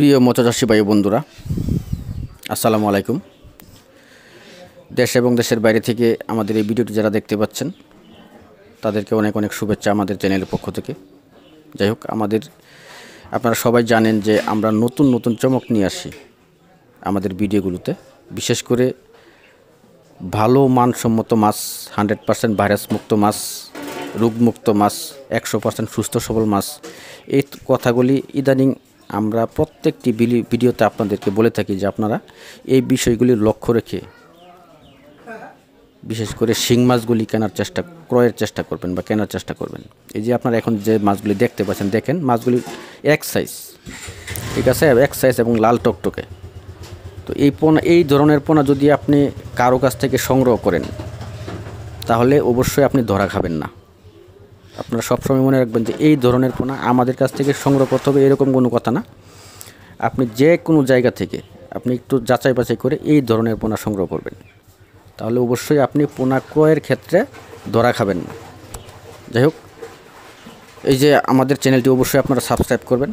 প্রিয় মৎস্যচাষী ভাই বন্ধুরা, আসসালামু আলাইকুম। দেশ এবং দেশের বাইরে থেকে আমাদের এই ভিডিওটি যারা দেখতে পাচ্ছেন, তাদেরকে অনেক অনেক শুভেচ্ছা আমাদের চ্যানেলের পক্ষ থেকে। যাই হোক, আমাদের, আপনারা সবাই জানেন যে আমরা নতুন নতুন চমক নিয়ে আসি আমাদের ভিডিওগুলোতে। বিশেষ করে ভালো মানসম্মত মাছ, হান্ড্রেড পার্সেন্ট ভাইরাস মুক্ত মাছ, রোগমুক্ত মাছ, একশো পার্সেন্ট সুস্থ সবল মাছ, এই কথাগুলি ইদানিং আমরা প্রত্যেকটি ভিডিওতে আপনাদেরকে বলে থাকি যে আপনারা এই বিষয়গুলি লক্ষ্য রেখে বিশেষ করে শিং মাছগুলি কেনার চেষ্টা, ক্রয়ের চেষ্টা করবেন বা কেনার চেষ্টা করবেন। এই যে আপনারা এখন যে মাছগুলি দেখতে পাচ্ছেন, দেখেন মাছগুলি এক সাইজ ঠিক আছে? এক সাইজ এবং লাল টকটকে। তো এই পোনা এই ধরনের পোনা যদি আপনি কারও কাছ থেকে সংগ্রহ করেন, তাহলে অবশ্যই আপনি ধরা খাবেন না। আপনারা সবসময় মনে রাখবেন যে এই ধরনের পোনা আমাদের কাছ থেকে সংগ্রহ করতে হবে এরকম কোনো কথা না। আপনি যে কোনো জায়গা থেকে আপনি একটু যাচাই বাছাই করে এই ধরনের পোনা সংগ্রহ করবেন। তাহলে অবশ্যই আপনি পোনা ক্রয়ের ক্ষেত্রে ধরা খাবেন না। যাই হোক, এই যে আমাদের চ্যানেলটি অবশ্যই আপনারা সাবস্ক্রাইব করবেন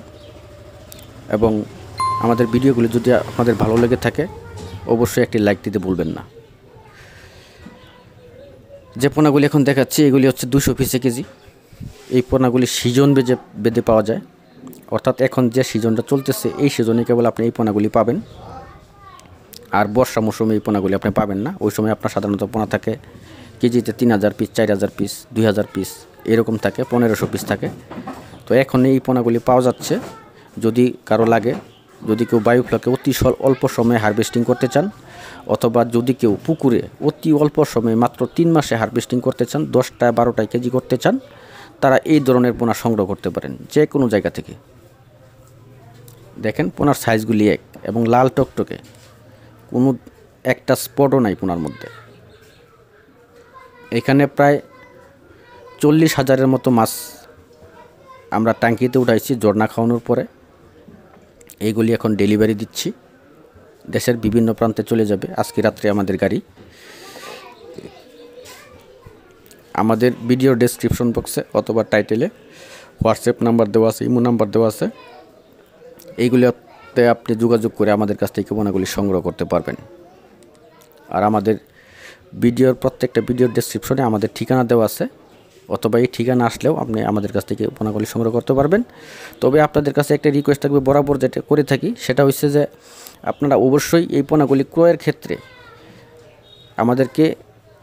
এবং আমাদের ভিডিওগুলি যদি আপনাদের ভালো লেগে থাকে, অবশ্যই একটি লাইক দিতে ভুলবেন না। যে পোনাগুলি এখন দেখাচ্ছি, এগুলি হচ্ছে দুশো পিসে কেজি। এই পোনাগুলি সিজন বেজে, বেঁধে পাওয়া যায়। অর্থাৎ এখন যে সিজনটা চলতেছে, এই সিজনে কেবল আপনি এই পোনাগুলি পাবেন। আর বর্ষা মৌসুমে এই পোনাগুলি আপনি পাবেন না। ওই সময় আপনার সাধারণত পোনা থাকে কেজিতে তিন হাজার পিস চার হাজার পিস দুই হাজার পিস এরকম থাকে, পনেরোশো পিস থাকে। তো এখন এই পোনাগুলি পাওয়া যাচ্ছে। যদি কারও লাগে, যদি কেউ বায়ুফ্লকে অতি অল্প সময়ে হারভেস্টিং করতে চান, অথবা যদি কেউ পুকুরে অতি অল্প সময়ে মাত্র তিন মাসে হারভেস্টিং করতে চান দশটা বারোটায় কেজি করতে চান তারা এই ধরনের পোনা সংগ্রহ করতে পারেন, যে কোনো জায়গা থেকে। দেখেন, পোনার সাইজগুলি এক এবং লাল টকটকে। কোনো একটা স্পটও নাই পোনার মধ্যে। এখানে প্রায় চল্লিশ হাজারের মতো মাছ আমরা ট্যাঙ্কিতে উঠাইছি জর্না খাওয়ানোর পরে। এইগুলি এখন ডেলিভারি দিচ্ছি। দেশের বিভিন্ন প্রান্তে চলে যাবে। আজকে রাত্রে আমাদের গাড়ি। আমাদের ভিডিও ডেসক্রিপশন বক্সে অথবা টাইটেলে হোয়াটসঅ্যাপ নাম্বার দেওয়া আছে ইমো নাম্বার দেওয়া আছে। এইগুলোতে আপনি যোগাযোগ করে আমাদের কাছ থেকে পোনাগুলি সংগ্রহ করতে পারবেন। আর আমাদের ভিডিওর প্রত্যেকটা ভিডিওর ডেসক্রিপশনে আমাদের ঠিকানা দেওয়া আছে। অথবা এই ঠিকানা আসলেও আপনি আমাদের কাছ থেকে পোনাগুলি সংগ্রহ করতে পারবেন। তবে আপনাদের কাছে একটা রিকোয়েস্ট থাকবে, বরাবর যেটা করে থাকি, সেটা হচ্ছে যে আপনারা অবশ্যই এই পোনাগুলি ক্রয়ের ক্ষেত্রে আমাদেরকে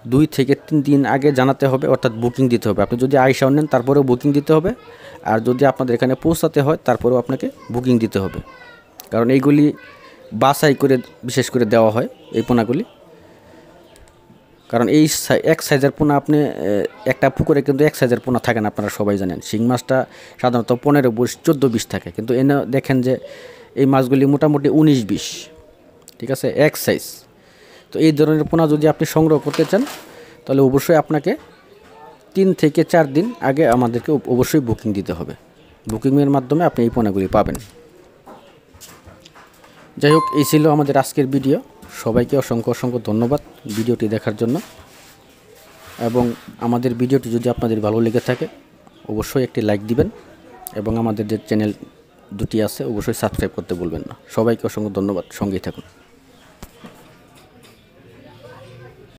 দুই থেকে তিন দিন আগে জানাতে হবে, অর্থাৎ বুকিং দিতে হবে। আপনি যদি আইসাও নেন, তারপরেও বুকিং দিতে হবে। আর যদি আপনাদের এখানে পৌঁছাতে হয়, তারপরেও আপনাকে বুকিং দিতে হবে। কারণ এইগুলি বাছাই করে, বিশেষ করে দেওয়া হয় এই পোনাগুলি। কারণ এই এক সাইজের পোনা আপনি একটা পুকুরে কিন্তু এক সাইজের পোনা থাকে না, আপনারা সবাই জানেন। শিং মাছটা সাধারণত পনেরো বিশ, চোদ্দ বিশ থাকে। কিন্তু এনে দেখেন যে, এই মাছগুলি মোটামুটি উনিশ বিশ। ঠিক আছে? এক সাইজ তো এই ধরনের পোনা যদি আপনি সংগ্রহ করতে চান, তাহলে অবশ্যই আপনাকে তিন থেকে চার দিন আগে আমাদেরকে অবশ্যই বুকিং দিতে হবে। বুকিংয়ের মাধ্যমে আপনি এই পোনাগুলি পাবেন। যাই হোক, এই ছিল আমাদের আজকের ভিডিও। সবাইকে অসংখ্য অসংখ্য ধন্যবাদ ভিডিওটি দেখার জন্য। এবং আমাদের ভিডিওটি যদি আপনাদের ভালো লেগে থাকে, অবশ্যই একটি লাইক দিবেন এবং আমাদের যে চ্যানেল দুটি আছে, অবশ্যই সাবস্ক্রাইব করতে বলবেন না। সবাইকে অসংখ্য ধন্যবাদ। সঙ্গেই থাকুন।